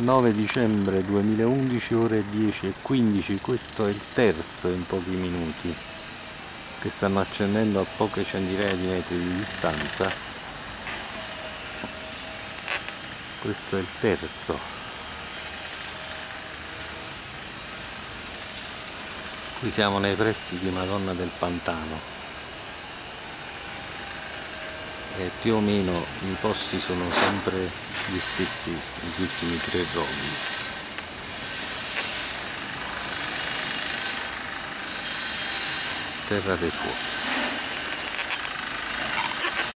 9 dicembre 2011 ore 10 e 15 questo è il terzo in pochi minuti che stanno accendendo a poche centinaia di metri di distanza. Questo è il terzo. Qui siamo nei pressi di Madonna del Pantano e più o meno i posti sono sempre gli stessi negli ultimi tre rovi terra dei fuochi